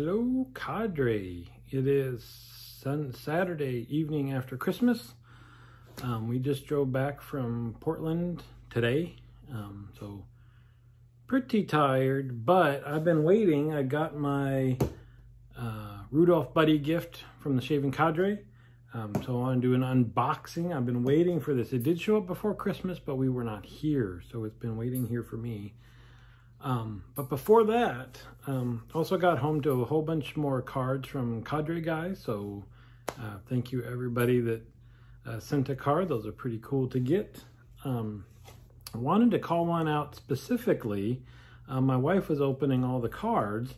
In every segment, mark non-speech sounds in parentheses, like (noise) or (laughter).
Hello, Cadre. It is sun Saturday evening after Christmas. Um, we just drove back from Portland today, um, so pretty tired, but I've been waiting. I got my uh, Rudolph Buddy gift from the Shaving Cadre. Um, so I want to do an unboxing. I've been waiting for this. It did show up before Christmas, but we were not here, so it's been waiting here for me. Um, but before that, um, also got home to a whole bunch more cards from Cadre guys. So uh, thank you everybody that uh, sent a card. Those are pretty cool to get. Um, I wanted to call one out specifically. Uh, my wife was opening all the cards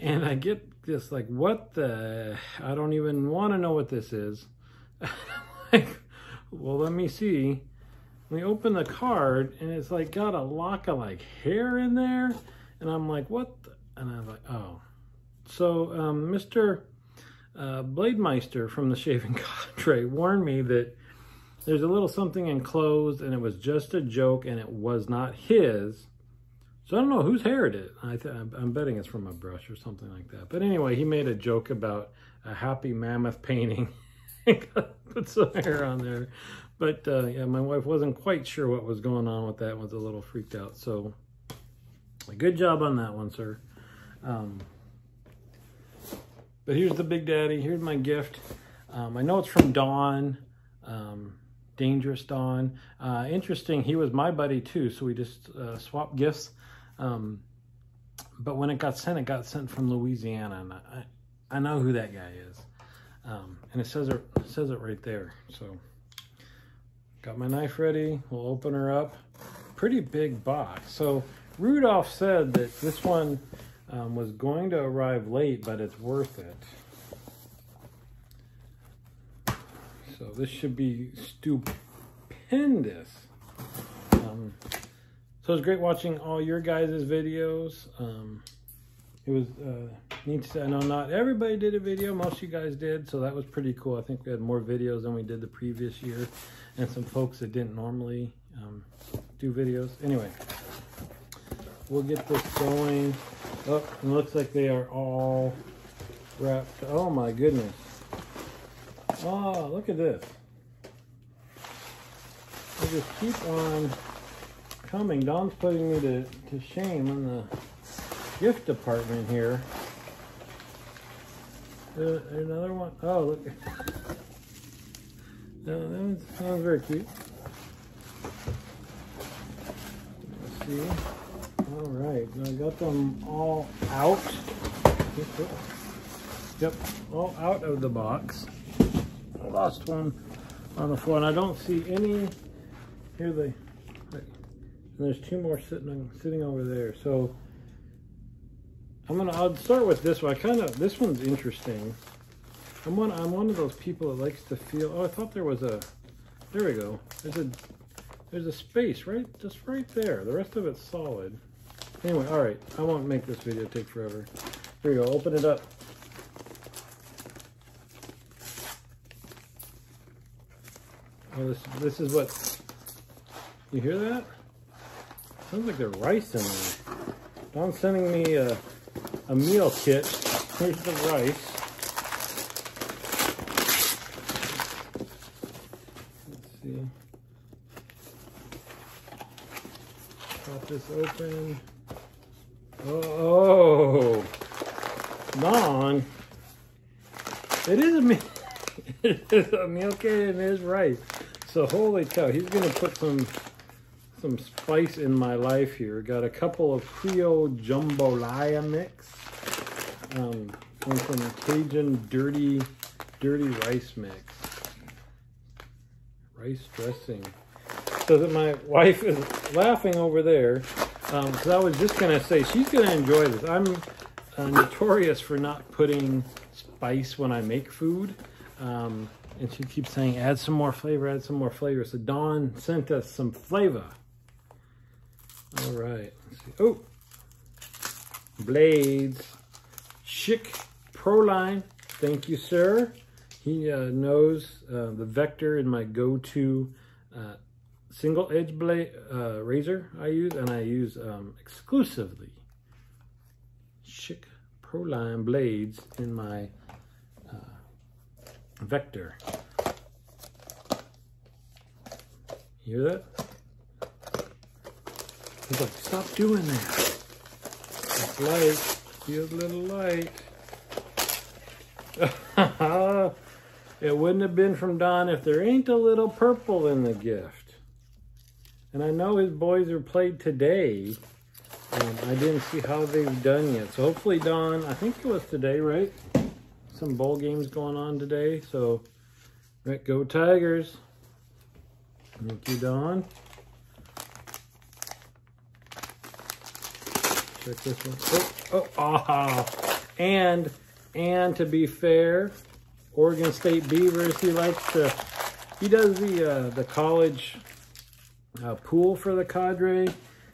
and I get this like, what the, I don't even want to know what this is. (laughs) like, well, let me see we open the card and it's like got a lock of like hair in there and i'm like what the? and i'm like oh. So um, mr uh, blademeister from the shaving (laughs) cadre warned me that there's a little something enclosed and it was just a joke and it was not his. So i don't know whose hair it is. I i'm betting it's from a brush or something like that. But anyway he made a joke about a happy mammoth painting (laughs) put some hair on there but uh, yeah, my wife wasn't quite sure what was going on with that. Was a little freaked out. So a good job on that one, sir. Um, but here's the Big Daddy. Here's my gift. Um, I know it's from Don. um, Dangerous Don. Uh, interesting, he was my buddy too, so we just uh, swapped gifts. Um, but when it got sent, it got sent from Louisiana, and I, I know who that guy is. Um, and it says it, it says it right there. So Got my knife ready. We'll open her up. Pretty big box. So Rudolph said that this one um, was going to arrive late, but it's worth it. So this should be stupendous. Um, so it's great watching all your guys' videos. Um, it was uh, neat to, I know not everybody did a video, most of you guys did, so that was pretty cool. I think we had more videos than we did the previous year and some folks that didn't normally um, do videos. Anyway, we'll get this going. Oh, it looks like they are all wrapped. Oh my goodness. Oh, look at this. They just keep on coming. Don's putting me to, to shame in the gift department here. Uh, another one. Oh, look. (laughs) No, that one's, that very cute. Let's see. All right, I got them all out. Yep, all out of the box. Lost one on the floor, and I don't see any. Here they. there's two more sitting sitting over there. So I'm gonna. I'll start with this one. I kind of. This one's interesting. I'm one, I'm one of those people that likes to feel, oh, I thought there was a, there we go. There's a, there's a space right, just right there. The rest of it's solid. Anyway, all right, I won't make this video take forever. Here we go, open it up. Oh, this, this is what, you hear that? Sounds like there's rice in there. Don's sending me a, a meal kit. Here's the rice. Let's see. Pop this open. Oh, non. It is a meal. (laughs) it is a meal kit and it is rice. So holy cow, he's gonna put some some spice in my life here. Got a couple of Creole jambalaya mix. Um, and some Cajun dirty, dirty rice mix. Rice dressing so that my wife is laughing over there because um, I was just going to say she's going to enjoy this. I'm uh, notorious for not putting spice when I make food. Um, and she keeps saying, add some more flavor, add some more flavor. So Don sent us some flavor. All right. Oh, Blades. Schick Proline. Thank you, sir. He uh, knows uh, the vector in my go-to uh, single edge blade uh, razor I use, and I use um, exclusively Schick Proline blades in my uh, Vector. Hear that? He's like, stop doing that. It's light. Feels a little light. (laughs) it wouldn't have been from Don if there ain't a little purple in the gift. And I know his boys are played today. Um, I didn't see how they've done yet. So hopefully Don, I think it was today, right? Some bowl games going on today. So, right, go Tigers. Thank you, Don. Check this one. Oh, oh, ah. And, and to be fair, Oregon State Beavers, he likes to, he does the, uh, the college uh, pool for the cadre.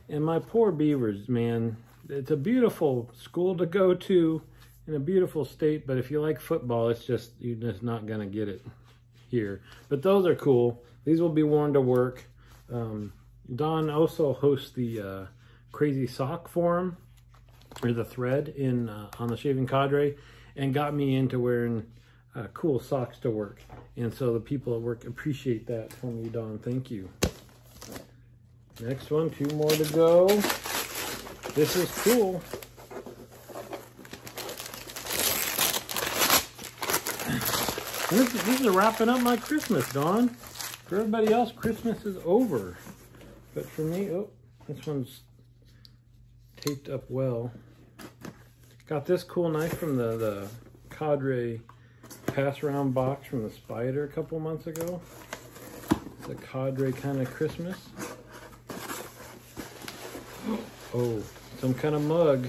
And my poor Beavers, man, it's a beautiful school to go to in a beautiful state. But if you like football, it's just, you're just not going to get it here. But those are cool. These will be worn to work. Um, Don also hosts the uh, Crazy Sock Forum, or the thread in uh, on the Shaving Cadre, and got me into wearing uh, cool socks to work. And so the people at work appreciate that from you, Don. Thank you. Next one, two more to go. This is cool. This, this is wrapping up my Christmas, Don. For everybody else, Christmas is over. But for me, oh, this one's taped up well. Got this cool knife from the, the Cadre pass around box from the Spider a couple months ago. It's a Cadre kind of Christmas. Oh, some kind of mug.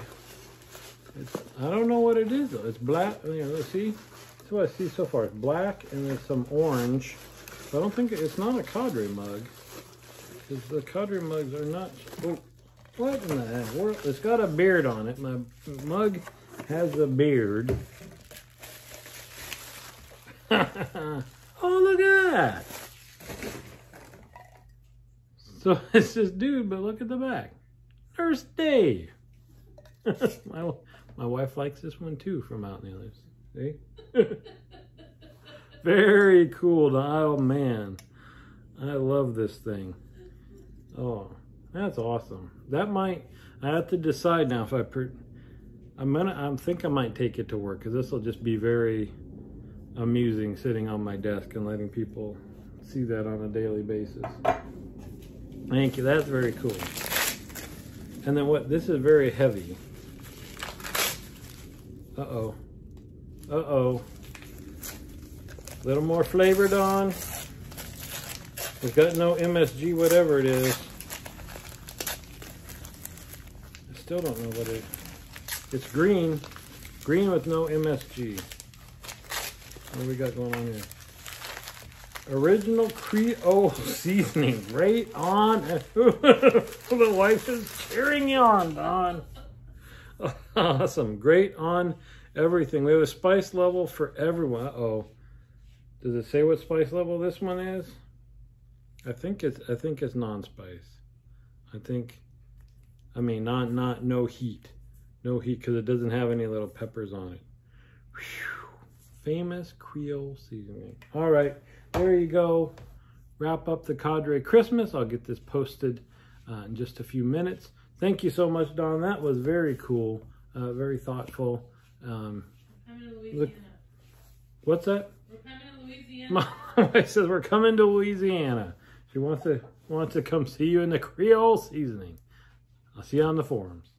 It's, I don't know what it is though. It's black. You know, see? That's what I see so far. It's black and there's some orange. I don't think it's not a Cadre mug. Because the Cadre mugs are not. Oh, what in the heck? It's got a beard on it. My mug has a beard. (laughs) oh, look at that. So (laughs) it's this dude, but look at the back. Nurse Dave. (laughs) my, my wife likes this one too from out in the others. See? Very cool. Oh, man. I love this thing. Oh, that's awesome. That might, I have to decide now if I, per, I'm gonna, I think I might take it to work because this will just be very amusing sitting on my desk and letting people see that on a daily basis. Thank you. That's very cool. And then what? This is very heavy. Uh-oh. Uh-oh. A little more flavored on. It's got no MSG, whatever it is. I still don't know what it. It's green. Green with no MSG. What we got going on here? Original Creole (laughs) seasoning. Right on. (laughs) the wife is cheering you on, Don. (laughs) Awesome. Great on everything. We have a spice level for everyone. Uh oh Does it say what spice level this one is? I think it's I think it's non-spice. I think I mean not not no heat. No heat because it doesn't have any little peppers on it. Whew. Famous Creole seasoning. All right. There you go. Wrap up the Cadre Christmas. I'll get this posted uh, in just a few minutes. Thank you so much, Don. That was very cool, uh, very thoughtful. Um, look, what's that? We're coming to Louisiana. (laughs) My wife says we're coming to Louisiana. She wants to wants to come see you in the Creole seasoning. I'll see you on the forums.